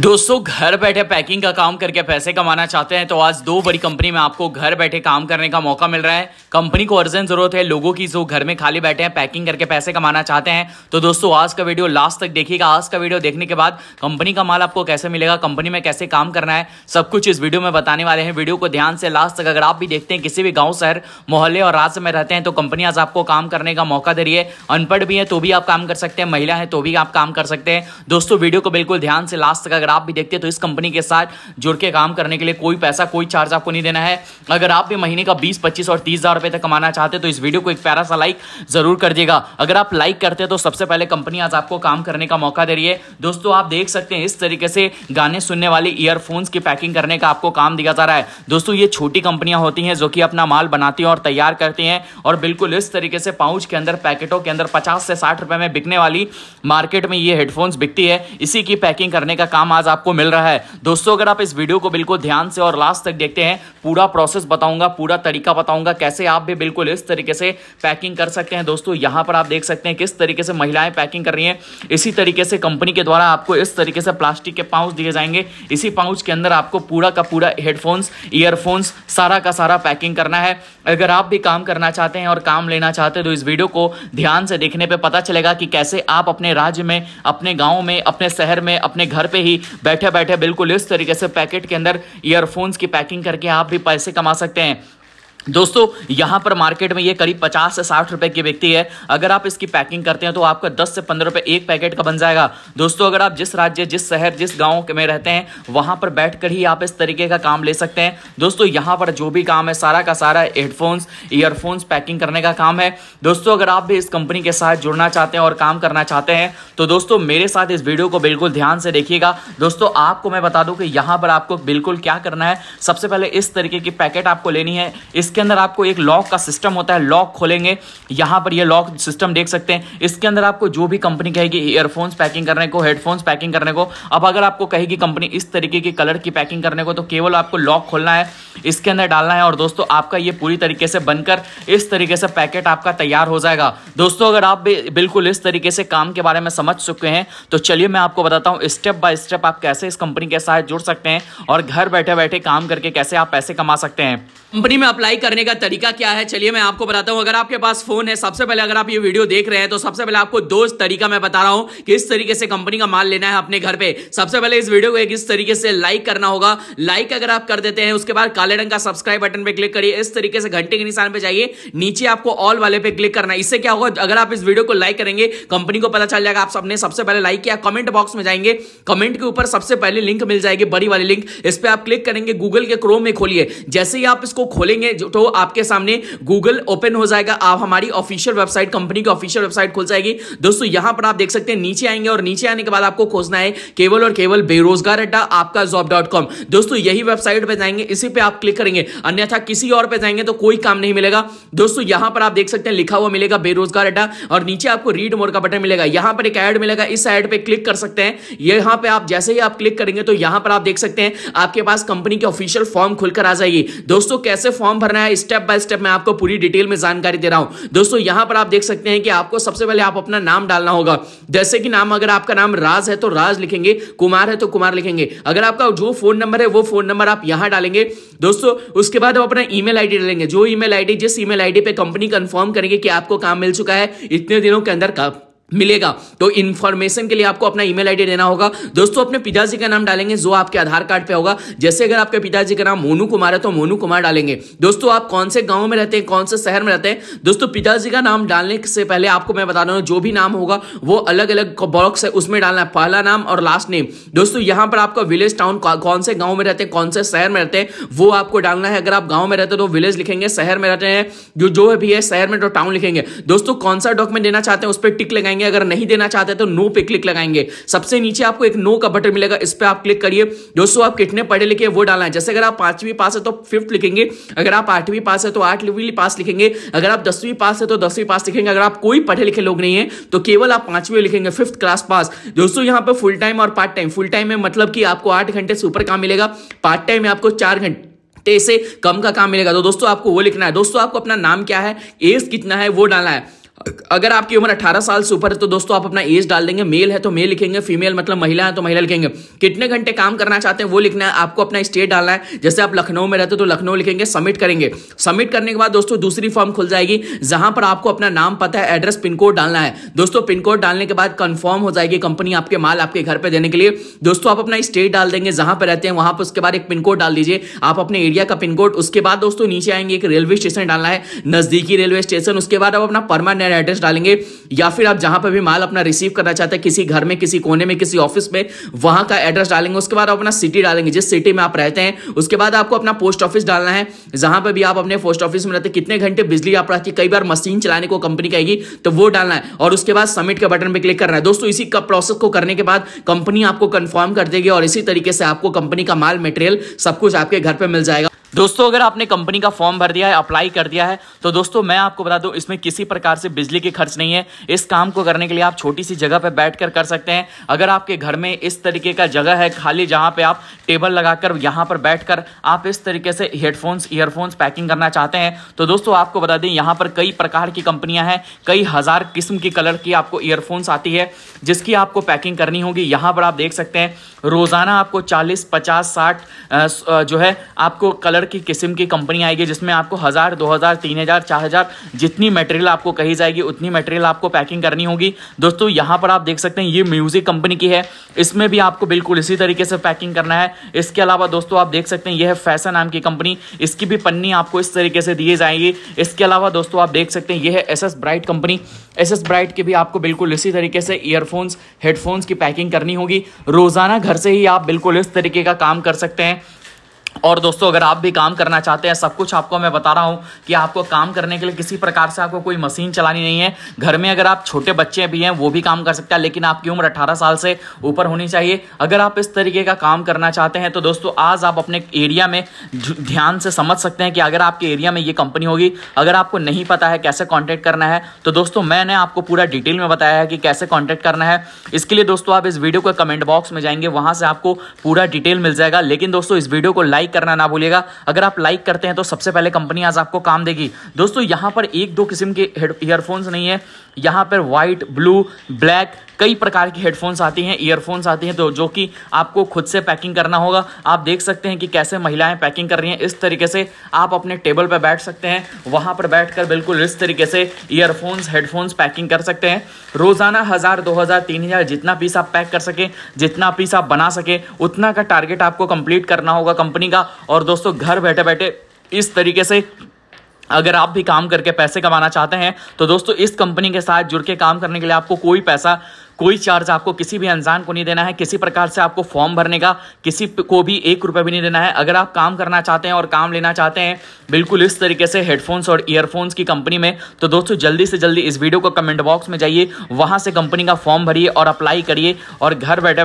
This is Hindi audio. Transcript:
दोस्तों, घर बैठे पैकिंग का काम करके पैसे कमाना चाहते हैं तो आज दो बड़ी कंपनी में आपको घर बैठे काम करने का मौका मिल रहा है। कंपनी को अर्जेंट ज़रूरत है, लोगों की जो घर में खाली बैठे हैं पैकिंग करके पैसे कमाना चाहते हैं। तो दोस्तों, आज का वीडियो लास्ट तक देखिएगा। आज का वीडियो देखने के बाद कंपनी का माल आपको कैसे मिलेगा कंपनी में कैसे काम करना है, सब कुछ इस वीडियो में बताने वाले हैं। वीडियो को ध्यान से लास्ट तक अगर आप भी देखते हैं, किसी भी गाँव, शहर, मोहल्ले और राज्य में रहते हैं तो कंपनी आज आपको काम करने का मौका दे रही है। अनपढ़ भी है तो भी आप काम कर सकते हैं, महिला है तो भी आप काम कर सकते हैं। दोस्तों वीडियो को बिल्कुल ध्यान से लास्ट तक अगर आप भी देखते हैं तो इस कंपनी के साथ जुड़ के काम करने के लिए कोई पैसा, कोई चार्ज आपको नहीं देना है। अगर आप भी महीने का बीस, पच्चीस और तीस हज़ार रुपए तक कमाना चाहते तो इस वीडियो को एक प्यारा सा लाइक ज़रूर कर दिएगा अगर आप लाइक करते तो सबसे पहले कंपनी आज आपको काम करने का मौका दे रही है। दोस्तों, आप देख सकते हैं, इस तरीके से गाने सुनने वाले ईयरफोन्स की पैकिंग करने का आपको काम दिया जा रहा है। दोस्तों, ये छोटी कंपनियाँ होती हैं जो कि अपना माल बनाती हैं और तैयार करती हैं और बिल्कुल इस तरीके से पाउच के अंदर, पैकेटों के अंदर पचास से साठ रुपए में बिकने वाली मार्केट में ये हेडफोन्स बिकती है। इसी की पैकिंग करने का काम आज आपको मिल रहा है। दोस्तों, अगर आप इस वीडियो को बिल्कुल ध्यान से और लास्ट तक देखते हैं, पूरा प्रोसेस बताऊँगा, पूरा तरीका बताऊँगा, कैसे आप भी बिल्कुल इस तरीके से पैकिंग कर सकते हैं। दोस्तों, यहाँ पर आप देख सकते हैं किस तरीके से महिलाएँ पैकिंग कर रही हैं। इसी तरीके से कंपनी के द्वारा आपको इस तरीके से प्लास्टिक के पाउच दिए जाएँगे। इसी पाउच के अंदर आपको पूरा का पूरा हेडफोन्स ईयरफोन्स सारा का सारा पैकिंग करना है। अगर आप भी काम करना चाहते हैं और काम लेना चाहते हैं तो इस वीडियो को ध्यान से देखने पर पता चलेगा कि कैसे आप अपने राज्य में, अपने गाँव में, अपने शहर में, अपने घर पर ही बैठे बैठे बिल्कुल इस तरीके से पैकेट के अंदर ईयरफोन्स की पैकिंग करके आप भी पैसे कमा सकते हैं। दोस्तों, यहाँ पर मार्केट में ये करीब 50 से 60 रुपए की बिकती है। अगर आप इसकी पैकिंग करते हैं तो आपका 10 से 15 रुपए एक पैकेट का बन जाएगा। दोस्तों, अगर आप जिस राज्य, जिस शहर, जिस गाँव में रहते हैं, वहाँ पर बैठकर ही आप इस तरीके का काम ले सकते हैं। दोस्तों, यहाँ पर जो भी काम है, सारा का सारा हेडफोन्स ईयरफोन्स पैकिंग करने का काम है। दोस्तों, अगर आप भी इस कंपनी के साथ जुड़ना चाहते हैं और काम करना चाहते हैं तो दोस्तों, मेरे साथ इस वीडियो को बिल्कुल ध्यान से देखिएगा। दोस्तों, आपको मैं बता दूँ कि यहाँ पर आपको बिल्कुल क्या करना है। सबसे पहले इस तरीके की पैकेट आपको लेनी है। इस इसके अंदर आपको एक लॉक का सिस्टम होता है लॉक खोलेंगे। यहाँ पर ये लॉक सिस्टम देख सकते हैं। इसके अंदर आपको जो भी कंपनी कहेगी ईयरफोन्स पैकिंग करने को हेडफोन्स पैकिंग करने को। अब अगर आपको कहेगी कंपनी इस तरीके की कलर की पैकिंग करने को तो केवल आपको लॉक खोलना है। इसके अंदर डालना है और दोस्तों, आपका ये पूरी तरीके से बनकर इस तरीके से पैकेट आपका तैयार हो जाएगा। दोस्तों, अगर आप भी बिल्कुल इस तरीके से काम के बारे में समझ चुके हैं तो चलिए मैं आपको बताता हूँ स्टेप बाय स्टेप आप कैसे इस कंपनी के साथ जुड़ सकते हैं और घर बैठे बैठे काम करके कैसे आप पैसे कमा सकते हैं। कंपनी में अप्लाई करने का तरीका क्या है? चलिए मैं आपको बताता हूँ। अगर आपके पास फ़ोन है, सबसे पहले अगर आप ये वीडियो देख रहे हैं तो सबसे पहले आपको दो तरीका मैं बता रहा हूँ कि इस तरीके से कंपनी का माल लेना है अपने घर पे। सबसे पहले इस वीडियो को एक इस तरीके से लाइक करना होगा। लाइक अगर आप कर देते हैं, उसके बाद काले रंग का सब्सक्राइब बटन पे क्लिक करिए। इस तरीके से घंटे के निशान पे जाइए। नीचे आपको ऑल वाले पे क्लिक करना इससे क्या होगा? अगर आप इस वीडियो को लाइक करेंगे कंपनी को पता चल जाएगा। आप सबने सबसे पहले लाइक किया कमेंट बॉक्स में जाएँगे। कमेंट के ऊपर सबसे पहले लिंक मिल जाएगी, बड़ी वाली लिंक इस पर आप क्लिक करेंगे गूगल के क्रोम में खोलिए। जैसे ही आप इसको खोलेंगे तो आपके सामने गूगल ओपन हो जाएगा। आप हमारी ऑफिशियल वेबसाइट कंपनी की ऑफिशियल वेबसाइट खुल जाएगी। दोस्तों, यहाँ पर आप देख सकते हैं, नीचे आएँगे और नीचे आने के बाद आपको खोजना है केवल और केवल बेरोजगार अड्डा आपका जॉब डॉट कॉम दोस्तों, यही वेबसाइट पर जाएँगे। इसी पे आप क्लिक करेंगे। अन्यथा किसी और पे जाएँगे तो कोई काम नहीं मिलेगा। दोस्तों, यहाँ पर आप देख सकते हैं, लिखा हुआ मिलेगा बेरोजगार अड्डा और नीचे आपको रीड मोर का बटन मिलेगा। यहाँ पर एक ऐड मिलेगा, इस ऐड पे क्लिक कर सकते हैं। यहाँ पे आप जैसे ही आप क्लिक करेंगे तो यहाँ पर आप देख सकते हैं, आपके पास कंपनी की ऑफिशियल फॉर्म खुलकर आ जाएगी। दोस्तों, कैसे फॉर्म भरना है स्टेप बाय स्टेप मैं आपको पूरी डिटेल में जानकारी दे रहा हूँ। दोस्तों, यहाँ पर आप देख सकते हैं कि आपको सबसे पहले आप अपना नाम डालना होगा। जैसे कि नाम, अगर आपका नाम राज है तो राज लिखेंगे, कुमार है तो कुमार लिखेंगे। अगर आपका जो फ़ोन नंबर है, वो फ़ोन नंबर आप यहाँ डालेंगे। दोस्तों, उसके बाद आप अपना ईमेल आईडी डालेंगे। जो ईमेल आईडी जिस ईमेल आईडी पे कंपनी कंफर्म करेंगे कि आपको काम मिल चुका है, इतने दिनों के अंदर मिलेगा। तो इन्फॉर्मेशन के लिए आपको अपना ईमेल आईडी देना होगा। दोस्तों, अपने पिताजी का नाम डालेंगे जो आपके आधार कार्ड पे होगा। जैसे अगर आपके पिताजी का नाम मोनू कुमार है तो मोनू कुमार डालेंगे। दोस्तों, आप कौन से गाँव में रहते हैं, कौन से शहर में रहते हैं? दोस्तों, पिताजी का नाम डालने से पहले आपको मैं बता रहा हूँ, जो भी नाम होगा, वो अलग अलग बॉक्स है, उसमें डालना है। पहला नाम और लास्ट नेम दोस्तों, यहाँ पर आपका विलेज टाउन कौन से गाँव में रहते हैं, कौन से शहर में रहते हैं, वो आपको डालना है। अगर आप गाँव में रहते हैं तो विलेज लिखेंगे, शहर में रहते हैं, जो जो भी है, शहर में तो टाउन लिखेंगे। दोस्तों, कौन सा डॉक्यूमेंट देना चाहते हैं, उस पर टिक लगाएँगे। अगर नहीं देना चाहते तो नो पे क्लिक लगाएँगे। सबसे नीचे आपको एक नो का बटन मिलेगा, इस पर आप क्लिक करिए। दोस्तों, आप कितने पढ़े लिखे वो डालना है। जैसे अगर आप पांचवी पास है तो फिफ्थ लिखेंगे, अगर आप आठवीं पास है तो आठवीं पास लिखेंगे, अगर आप दसवीं पास है तो दसवीं पास लिखेंगे, अगर आप कोई पढ़े लिखे लोग नहीं है तो केवल आप पांचवी लिखेंगे फिफ्थ क्लास पास। दोस्तों, यहाँ पे फुल टाइम और पार्ट टाइम फुल टाइम में मतलब कि आपको आठ घंटे से ऊपर काम मिलेगा पार्ट टाइम में आपको चार घंटे से कम का काम मिलेगा। तो दोस्तों, आपको वो लिखना है। दोस्तों, आपको अपना नाम क्या है एज कितना है वो डालना है। अगर आपकी उम्र 18 साल से ऊपर है तो दोस्तों आप अपना एज डाल देंगे। मेल है तो मेल लिखेंगे फीमेल मतलब महिला है तो महिला लिखेंगे। कितने घंटे काम करना चाहते हैं, वो लिखना है। आपको अपना स्टेट डालना है। जैसे आप लखनऊ में रहते हो तो लखनऊ लिखेंगे सबमिट करेंगे। सबमिट करने के बाद दोस्तों दूसरी फॉर्म खुल जाएगी, जहाँ पर आपको अपना नाम पता है एड्रेस पिन कोड डालना है। दोस्तों पिन कोड डालने के बाद कंफर्म हो जाएगी कंपनी आपके माल आपके घर पर देने के लिए। दोस्तों आप अपना स्टेट डाल देंगे, जहाँ पर रहते हैं, वहाँ पर उसके बाद एक पिन कोड डाल दीजिए। आप अपने एरिया का पिन कोड उसके बाद दोस्तों नीचे आएँगे, एक रेलवे स्टेशन डालना है। नजदीकी रेलवे स्टेशन उसके बाद आप अपना परमानेंट एड्रेस डालेंगे, या फिर आप जहाँ पर भी माल अपना रिसीव करना चाहते हैं, किसी घर में, किसी कोने में, किसी ऑफ़िस में, वहाँ का एड्रेस डालेंगे, उसके बाद अपना सिटी डालेंगे, जिस सिटी में आप रहते हैं, उसके बाद आपको अपना पोस्ट ऑफ़िस डालना है। जहाँ पर भी आप अपने पोस्ट ऑफ़िस में रहते कितने घंटे बिजली आप रहती कई बार मशीन चलाने को कंपनी कहेगी तो वो डालना है। और उसके बाद सबमिट के बटन पर क्लिक करना है। दोस्तों, इसी का प्रोसेस को करने के बाद कंपनी आपको कंफर्म कर देगी, और इसी तरीके से आपको कंपनी का माल मटेरियल सब कुछ आपके घर पर मिल जाएगा। दोस्तों, अगर आपने कंपनी का फॉर्म भर दिया है, अप्लाई कर दिया है तो दोस्तों, मैं आपको बता दूँ, इसमें किसी प्रकार से बिजली के खर्च नहीं है। इस काम को करने के लिए आप छोटी सी जगह पर बैठ कर कर सकते हैं। अगर आपके घर में इस तरीके का जगह है, खाली जहाँ पे आप टेबल लगाकर यहाँ पर बैठकर आप इस तरीके से हेडफोन्स ईयरफोन्स पैकिंग करना चाहते हैं तो दोस्तों, आपको बता दें, यहाँ पर कई प्रकार की कंपनियाँ हैं, कई हज़ार किस्म की कलर की आपको ईयरफोन्स आती है, जिसकी आपको पैकिंग करनी होगी। यहाँ पर आप देख सकते हैं, रोज़ाना आपको चालीस, पचास, साठ जो है, आपको कलर की किस्म की कंपनी आएगी जिसमें आपको हज़ार, दो हज़ार, तीन हज़ार, चार हज़ार, जितनी मटेरियल आपको कही जाएगी, उतनी मटेरियल आपको पैकिंग करनी होगी। दोस्तों, यहाँ पर आप देख सकते हैं, ये म्यूज़िक कंपनी की है। इसमें भी आपको बिल्कुल इसी तरीके से पैकिंग करना है। इसके अलावा दोस्तों, आप देख सकते हैं, यह है फ़ैशन नाम की कंपनी इसकी भी पन्नी आपको इस तरीके से दिए जाएगी। इसके अलावा दोस्तों, आप देख सकते हैं, यह है S Bright company S Bright की भी आपको बिल्कुल इसी तरीके से ईयरफोन्स हेडफोन्स की पैकिंग करनी होगी। रोज़ाना घर से ही आप बिल्कुल इस तरीके का काम कर सकते हैं। और दोस्तों, अगर आप भी काम करना चाहते हैं, सब कुछ आपको मैं बता रहा हूँ कि आपको काम करने के लिए किसी प्रकार से आपको कोई मशीन चलानी नहीं है। घर में अगर आप छोटे बच्चे भी हैं, वो भी काम कर सकते हैं, लेकिन आपकी उम्र अट्ठारह साल से ऊपर होनी चाहिए। अगर आप इस तरीके का काम करना चाहते हैं तो दोस्तों, आज आप अपने एरिया में ध्यान से समझ सकते हैं कि अगर आपके एरिया में ये कंपनी होगी, अगर आपको नहीं पता है कैसे कॉन्टैक्ट करना है तो दोस्तों, मैंने आपको पूरा डिटेल में बताया है कि कैसे कॉन्टैक्ट करना है। इसके लिए दोस्तों, आप इस वीडियो को कमेंट बॉक्स में जाएँगे, वहाँ से आपको पूरा डिटेल मिल जाएगा। लेकिन दोस्तों, इस वीडियो को लाइक करना ना भूलिएगा। अगर आप लाइक करते हैं तो सबसे पहले कंपनी आज आपको काम देगी। दोस्तों, यहाँ पर एक दो किस्म के ईयरफोन्स नहीं है। यहाँ पर व्हाइट ब्लू ब्लैक कई प्रकार की हेडफोन्स आती हैं ईयरफोन्स आती हैं तो जो कि आपको खुद से पैकिंग करना होगा। आप देख सकते हैं कि कैसे महिलाएँ पैकिंग कर रही हैं। इस तरीके से आप अपने टेबल पर बैठ सकते हैं। वहाँ पर बैठकर बिल्कुल इस तरीके से ईयरफोन्स हेडफोन्स पैकिंग कर सकते हैं। रोज़ाना हज़ार, दो हज़ार, तीन हज़ार जितना पीस आप पैक कर सकें, जितना पीस आप बना सके, उतना का टारगेट आपको कंप्लीट करना होगा। कंपनी का और दोस्तों, घर बैठे बैठे इस तरीके से अगर आप भी काम करके पैसे कमाना चाहते हैं तो दोस्तों, इस कंपनी के साथ जुड़ के काम करने के लिए आपको कोई पैसा, कोई चार्ज आपको किसी भी अनजान को नहीं देना है। किसी प्रकार से आपको फॉर्म भरने का किसी को भी एक रुपये भी नहीं देना है। अगर आप काम करना चाहते हैं और काम लेना चाहते हैं, बिल्कुल इस तरीके से हेडफोन्स और ईयरफोन्स की कंपनी में तो दोस्तों, जल्दी से जल्दी इस वीडियो को कमेंट बॉक्स में जाइए। वहाँ से कंपनी का फॉर्म भरिए और अप्लाई करिए और घर बैठे बैठे